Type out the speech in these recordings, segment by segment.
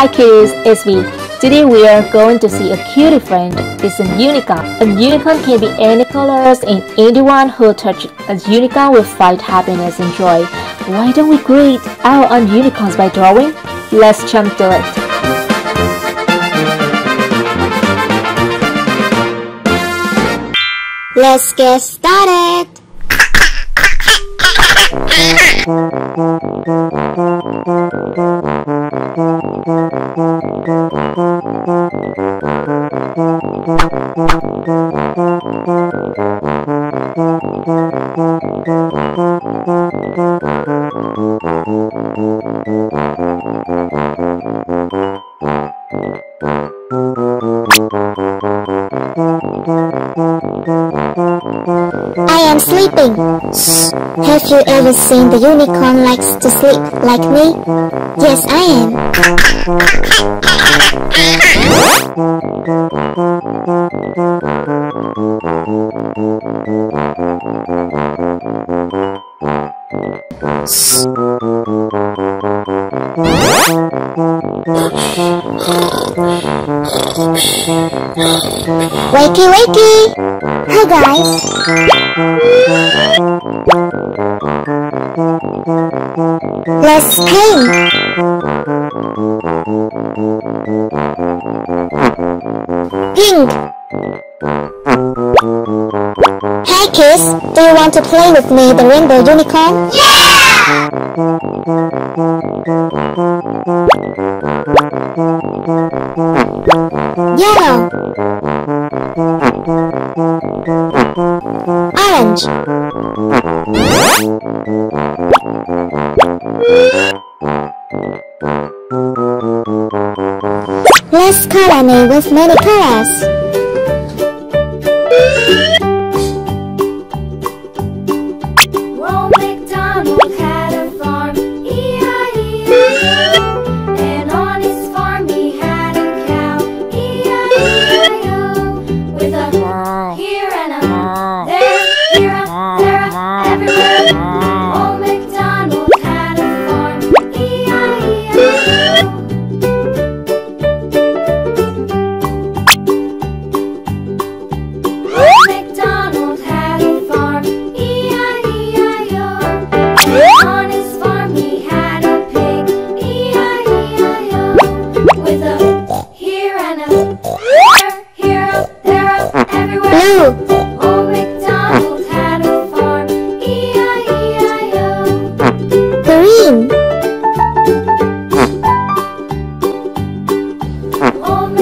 Hi kids, it's me. Today we are going to see a cutie friend. It's a unicorn. A unicorn can be any colors and anyone who touches a unicorn will find happiness and joy. Why don't we create our own unicorns by drawing? Let's jump to it. Let's get started. I am sleeping. Have you ever seen the unicorn likes to sleep like me? Yes, I am. Wakey, wakey! Hi guys. Let's paint. Pink. Hey kids, do you want to play with me, the rainbow unicorn? Yeah! Yellow. Orange. Let's color me with many colors.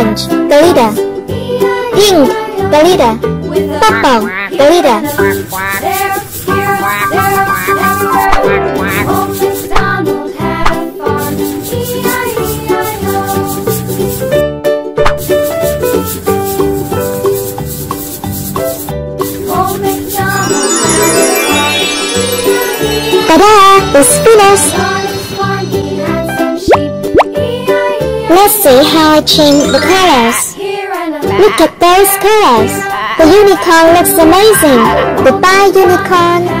Old MacDonald had a farm, E-I-E-I-O. Ta-da! It's finished. See how I change the colors. Look at those colors. The unicorn looks amazing. Goodbye, unicorn.